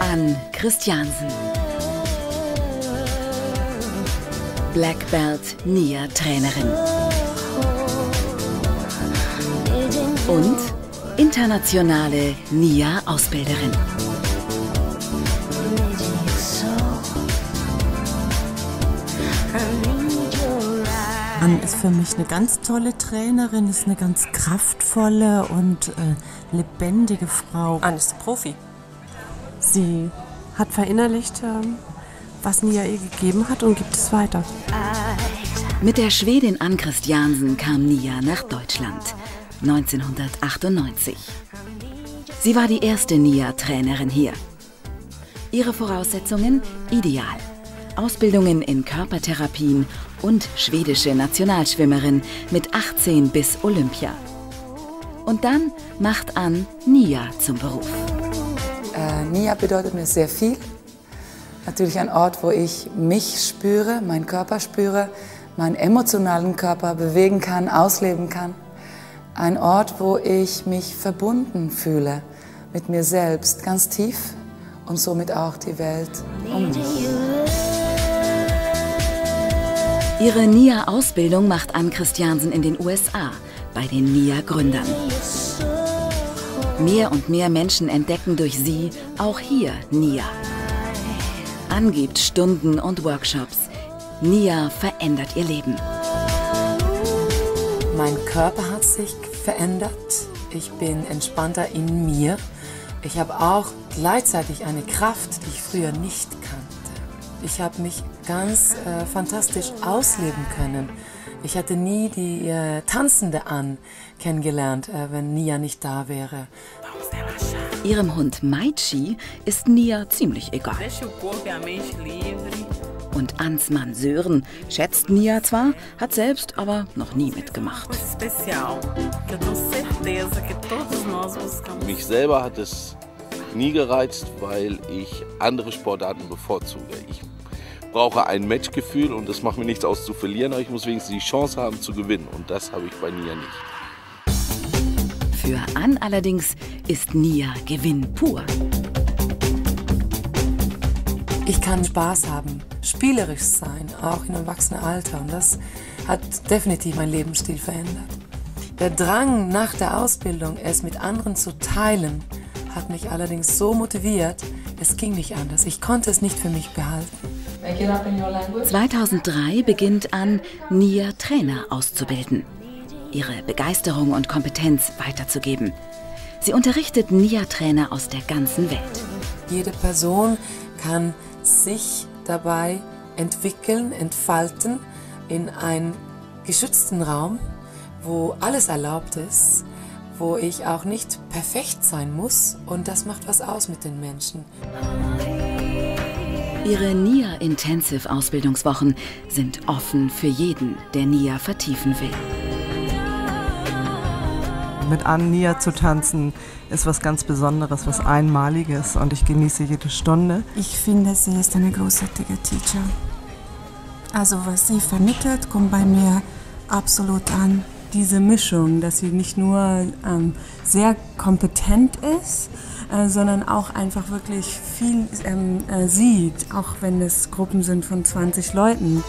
Ann Christiansen. Black Belt Nia Trainerin. Und internationale Nia Ausbilderin. Ann ist für mich eine ganz tolle Trainerin, ist eine ganz kraftvolle und äh, lebendige Frau. Ann ist Profi. Sie hat verinnerlicht, ähm, was Nia ihr gegeben hat und gibt es weiter. Mit der Schwedin Ann Christiansen kam Nia nach Deutschland 1998. Sie war die erste Nia-Trainerin hier. Ihre Voraussetzungen ideal. Ausbildungen in Körpertherapien und schwedische Nationalschwimmerin mit 18 bis Olympia. Und dann macht Ann Nia zum Beruf. Äh, Nia bedeutet mir sehr viel. Natürlich ein Ort, wo ich mich spüre, meinen Körper spüre, meinen emotionalen Körper bewegen kann, ausleben kann. Ein Ort, wo ich mich verbunden fühle mit mir selbst, ganz tief und somit auch die Welt um mich. Ihre NIA-Ausbildung macht Ann Christiansen in den USA bei den NIA-Gründern. Mehr und mehr Menschen entdecken durch sie auch hier NIA. Ann gibt Stunden und Workshops. NIA verändert ihr Leben. Mein Körper hat sich verändert. Ich bin entspannter in mir. Ich habe auch gleichzeitig eine Kraft, die ich früher nicht kannte. Ich habe mich ganz äh, fantastisch ausleben können. Ich hätte nie die äh, Tanzende an kennengelernt, äh, wenn Nia nicht da wäre. Ihrem Hund Maichi ist Nia ziemlich egal. Und Ans Mann Sören schätzt Nia zwar, hat selbst aber noch nie mitgemacht. Mich selber hat es nie gereizt, weil ich andere Sportarten bevorzuge. Ich brauche ein Matchgefühl und es macht mir nichts aus zu verlieren, aber ich muss wenigstens die Chance haben zu gewinnen und das habe ich bei Nia nicht. Für Ann allerdings ist Nia Gewinn pur. Ich kann Spaß haben, spielerisch sein, auch im Erwachsenenalter und das hat definitiv meinen Lebensstil verändert. Der Drang nach der Ausbildung, es mit anderen zu teilen, hat mich allerdings so motiviert, es ging nicht anders. Ich konnte es nicht für mich behalten. 2003 beginnt Ann, Nia Trainer auszubilden, ihre Begeisterung und Kompetenz weiterzugeben. Sie unterrichtet Nia-Trainer aus der ganzen Welt. Jede Person kann sich dabei entwickeln, entfalten in einen geschützten Raum, wo alles erlaubt ist, wo ich auch nicht perfekt sein muss und das macht was aus mit den Menschen. Ihre NIA Intensive Ausbildungswochen sind offen für jeden, der NIA vertiefen will. Mit Ann Nia zu tanzen ist was ganz Besonderes, was Einmaliges und ich genieße jede Stunde. Ich finde, sie ist eine großartige Teacher. Also was sie vermittelt, kommt bei mir absolut an. Diese Mischung, dass sie nicht nur ähm, sehr kompetent ist, äh, sondern auch einfach wirklich viel ähm, äh, sieht, auch wenn es Gruppen sind von 20 Leuten.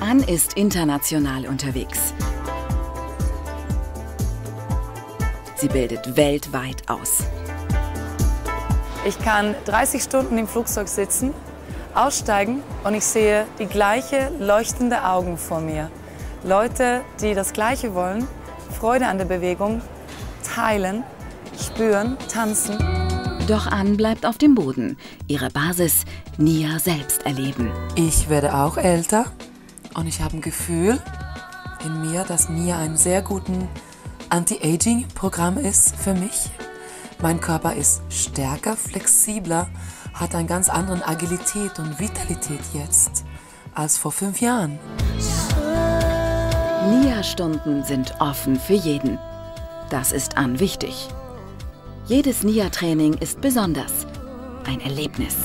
Ann ist international unterwegs. Sie bildet weltweit aus. Ich kann 30 Stunden im Flugzeug sitzen, aussteigen und ich sehe die gleiche leuchtende Augen vor mir. Leute, die das Gleiche wollen, Freude an der Bewegung, teilen, spüren, tanzen. Doch Ann bleibt auf dem Boden. Ihre Basis Nia selbst erleben. Ich werde auch älter und ich habe ein Gefühl in mir, dass Nia einen sehr guten Anti-Aging-Programm ist für mich. Mein Körper ist stärker, flexibler, hat einen ganz anderen Agilität und Vitalität jetzt als vor fünf Jahren. NIA-Stunden sind offen für jeden. Das ist Ann wichtig. Jedes NIA-Training ist besonders. Ein Erlebnis.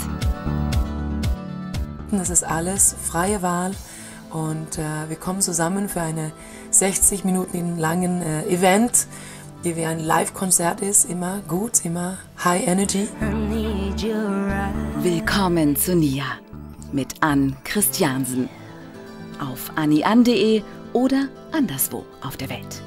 Das ist alles freie Wahl und äh, wir kommen zusammen für einen 60 Minuten langen äh, Event, die wie ein Live-Konzert ist, immer gut, immer high energy. Willkommen zu NIA mit Ann Christiansen auf anian.de oder anderswo auf der Welt.